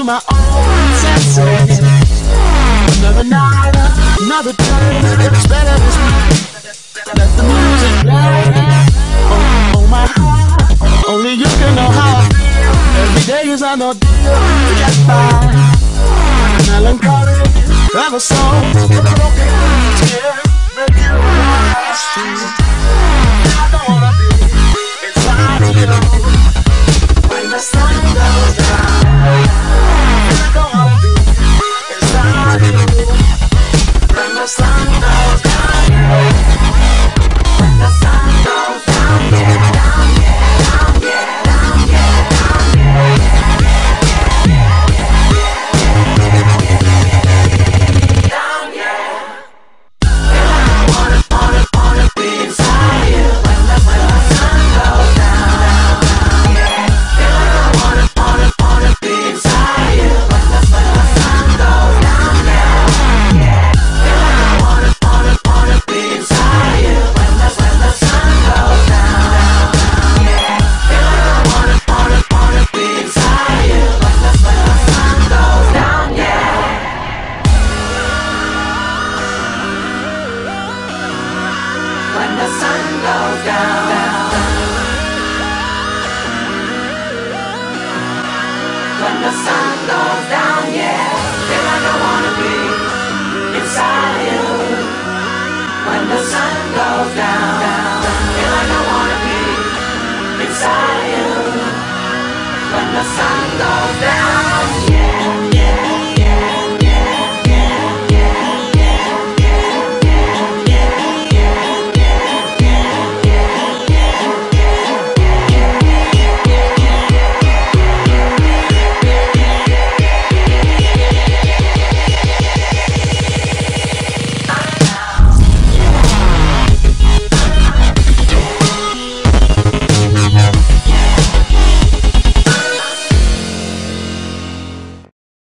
to my own senses. Another night, another day, it's better this way. Let the music play. Oh, oh my heart, only you can know how I feel. Every day is an ordeal to get by. Melancholy, ever so broken tear, make you cry. fly. goes down. When the sun goes down, yeah.